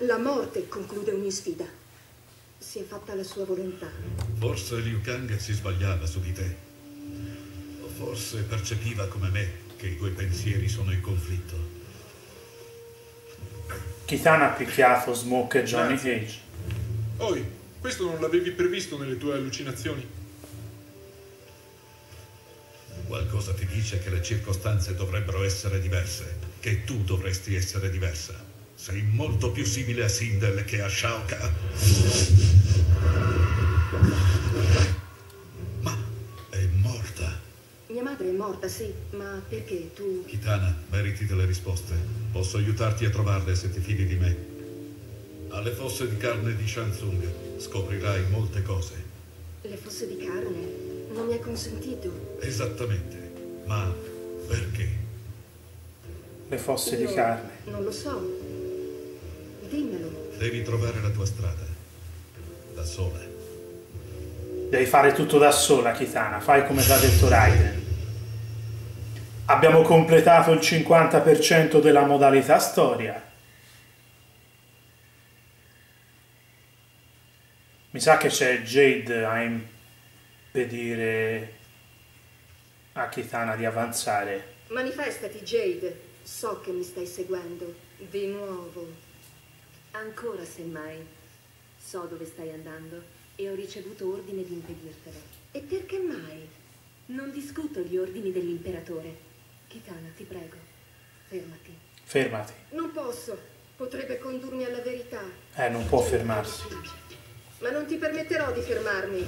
La morte conclude ogni sfida. Si è fatta la sua volontà. Forse Liu Kang si sbagliava su di te. O forse percepiva come me che i tuoi pensieri sono in conflitto. Kitana ha picchiato Smoke e Johnny Grazie. Cage. Oi, questo non l'avevi previsto nelle tue allucinazioni? Qualcosa ti dice che le circostanze dovrebbero essere diverse, che tu dovresti essere diversa. Sei molto più simile a Sindel che a Shao Kahn. Ma è morta. Mia madre è morta, sì, ma perché tu... Kitana, meriti delle risposte. Posso aiutarti a trovarle se ti fidi di me. Alle fosse di carne di Shansung scoprirai molte cose. Le fosse di carne non mi ha consentito. Esattamente. Ma perché? Le fosse di Io carne. Non lo so. Dimmelo. Devi trovare la tua strada. Da sola. Devi fare tutto da sola, Kitana. Fai come ti ha detto Raiden. Abbiamo completato il 50% della modalità storia. Mi sa che c'è Jade a impedire a Kitana di avanzare. Manifestati, Jade. So che mi stai seguendo. Di nuovo. Ancora semmai. So dove stai andando e ho ricevuto ordine di impedirtelo. E perché mai? Non discuto gli ordini dell'imperatore. Kitana, ti prego, fermati. Fermati. Non posso. Potrebbe condurmi alla verità. Eh, non può fermarsi. Ma non ti permetterò di fermarmi.